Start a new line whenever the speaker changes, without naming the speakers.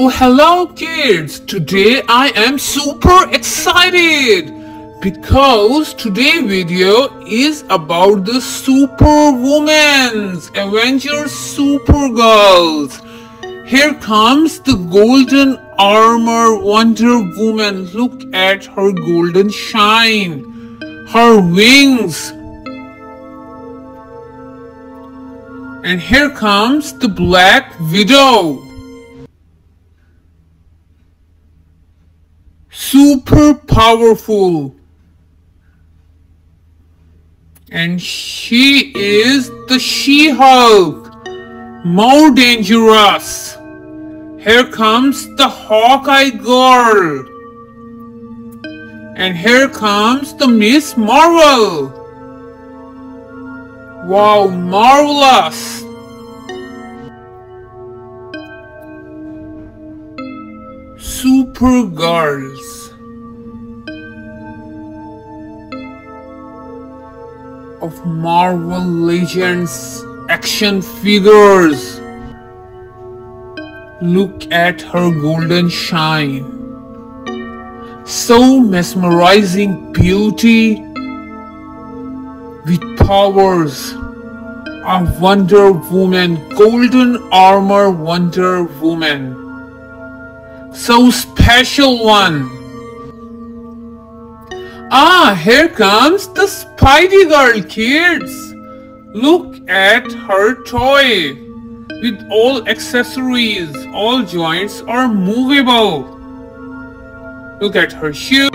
Oh hello kids! Today I am super excited because today video is about the superwomen's Avengers Supergirls. Here comes the golden armor Wonder Woman. Look at her golden shine. Her wings. And here comes the Black Widow. Super powerful. And she is the She-Hulk. More dangerous. Here comes the Hawkeye girl. And here comes the Miss Marvel. Wow marvelous. Super of Marvel Legends action figures. Look at her golden shine. So mesmerizing beauty with powers A Wonder Woman, golden armor Wonder Woman so special one. Ah, here comes the Spidey Girl, kids. Look at her toy. With all accessories, all joints are movable. Look at her shoe.